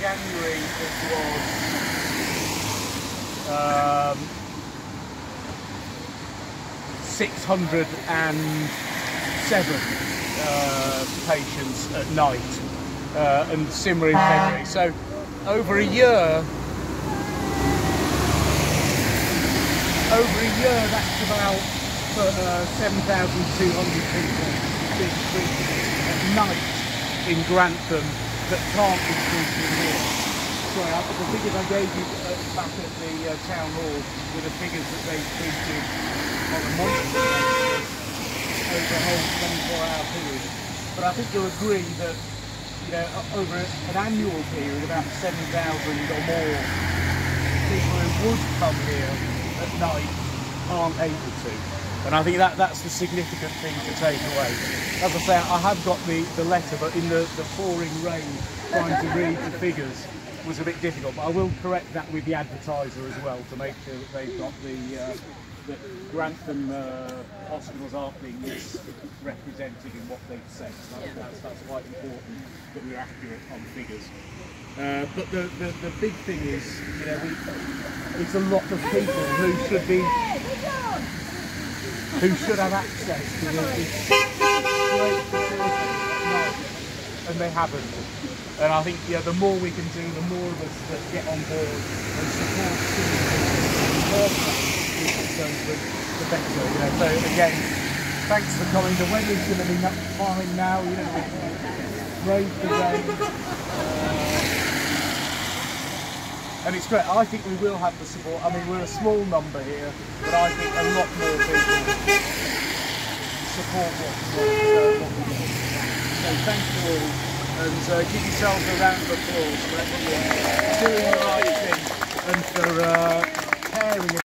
January it was um, 607 uh, patients at night, uh, and similar in February. So over a year, over a year, that's about uh, 7,200 people being treated at night in Grantham that can't be treated here. Sorry, I, the figures I gave you uh, back at the uh, town hall were the figures that they treated on over a whole 24-hour period. But I think you'll agree that you know over an annual period, about 7,000 or more people who would come here at night aren't able to. And I think that that's the significant thing to take away. As I say, I have got the, the letter, but in the, the pouring rain, trying to read the figures was a bit difficult. But I will correct that with the advertiser as well to make sure that they've got the uh, that Grantham uh, hospitals aren't being misrepresented in what they've said. That's, that's quite important that we're accurate on figures. Uh, but the, the, the big thing is, you know, we, it's a lot of people who should be, who should have access to this, great facility and they haven't. And I think, yeah, the more we can do, the more of us that get on board and support concerns, the, better. You know, so again, thanks for coming. The weather's going to be fine now. You know, brave the rain. And it's great. I think we will have the support. I mean, we're a small number here, but I think a lot more people support what, what, uh, what we. So thank you all, and uh, give yourselves a round of applause for uh, doing the right thing and for uh, caring.